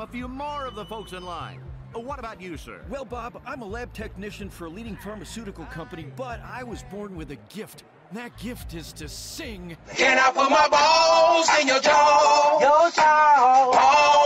A few more of the folks in line. Uh, what about you, sir? Well, Bob, I'm a lab technician for a leading pharmaceutical company, but I was born with a gift. That gift is to sing. Can I put my balls in your jaw? Your jaw. Balls.